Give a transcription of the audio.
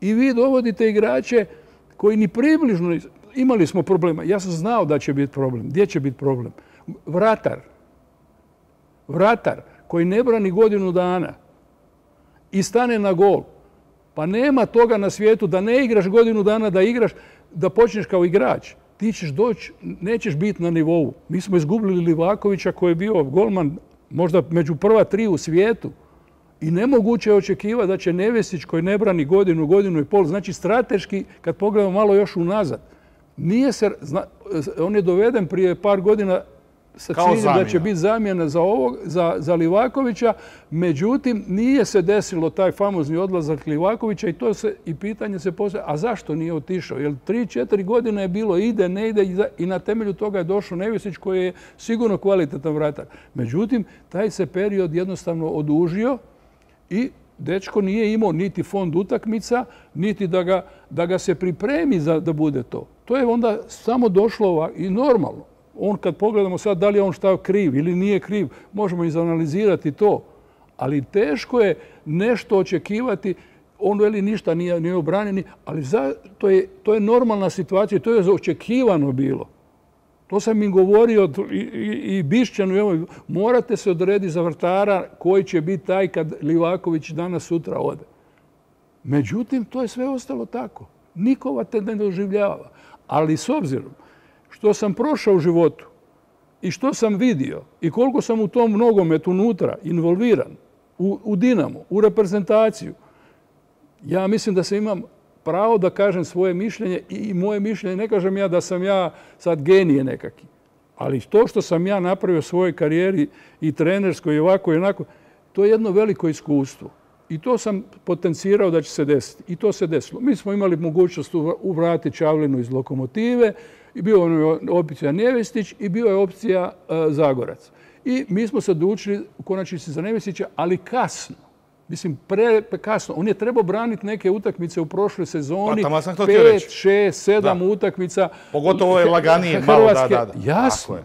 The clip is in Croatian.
I vi dovodite igrače koji ni približno, imali smo problema. Ja sam znao da će biti problem. Gdje će biti problem? Vratar. Vratar koji ne brani godinu dana i stane na gol. Pa nema toga na svijetu da ne igraš godinu dana, da igraš, da počneš kao igrač. Ti ćeš doći, nećeš biti na nivou. Mi smo izgubili Livakovića koji je bio golman možda među prva tri u svijetu. I nemoguće je očekivati da će Nevesić koji ne brani godinu, godinu i pol, znači strateški, kad pogledamo malo još unazad, nije se, on je doveden prije par godina sa ciljem da će biti zamjena za, ovog, za, za Livakovića, međutim nije se desilo taj famozni odlazak Livakovića i to se i pitanje se postavlja, a zašto nije otišao? Jer tri, četiri godine je bilo ide, ne ide i na temelju toga je došao Nevisić koji je sigurno kvalitetan vratar. Međutim, taj se period jednostavno odužio i dečko nije imao niti fond utakmica, niti da ga, da ga se pripremi za, da bude to. To je onda samo došlo i normalno on kad pogledamo sad da li je on šta kriv ili nije kriv, možemo izanalizirati to. Ali teško je nešto očekivati, on veli ništa nije, nije obranjeni, ali za, to, je, to je normalna situacija, to je očekivano bilo. To sam im govorio i, Bišćanu, morate se odrediti za vrtara koji će biti taj kad Livaković danas sutra ode. Međutim, to je sve ostalo tako. Nikova te ne doživljava. Ali s obzirom što sam prošao u životu i što sam vidio i koliko sam u tom nogometu unutra involviran, u, u Dinamu, u reprezentaciju, ja mislim da se imam pravo da kažem svoje mišljenje i moje mišljenje, ne kažem ja da sam ja sad genije nekaki, ali to što sam ja napravio u svojoj karijeri i trenerskoj i ovako i onako, to je jedno veliko iskustvo. I to sam potencirao da će se desiti. I to se desilo. Mi smo imali mogućnost uvratiti Čavlinu iz lokomotive, i bio je opcija Nevestić i bio je opcija e, Zagorac. I mi smo se odlučili u konačnici za Nevestića, ali kasno. Mislim, pre, kasno. On je trebao braniti neke utakmice u prošloj sezoni. Pa, pet, šest, sedam utakmica. Pogotovo je laganije malo, da, da, Jasno.